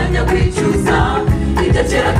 We choose peito It's e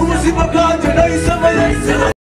ubuzima bwanjye nahisemo yesu